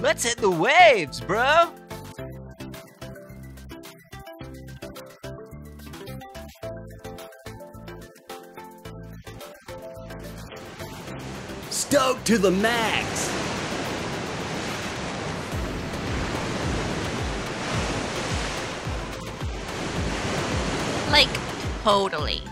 Let's hit the waves, bro! Stoked to the max! Like, totally.